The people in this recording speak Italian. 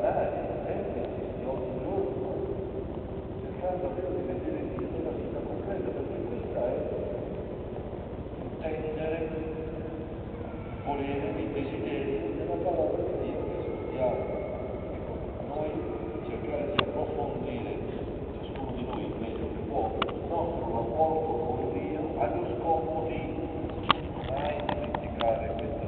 banali, semplici di ogni giorno, cercando davvero di vedere Dio nella vita concreta, perché questa è tendere, volere, il desiderio della parola di Dio che studiamo. Ecco, noi cercare di approfondire, ciascuno di noi il meglio che può, il nostro rapporto con Dio allo scopo di mai dimenticare questa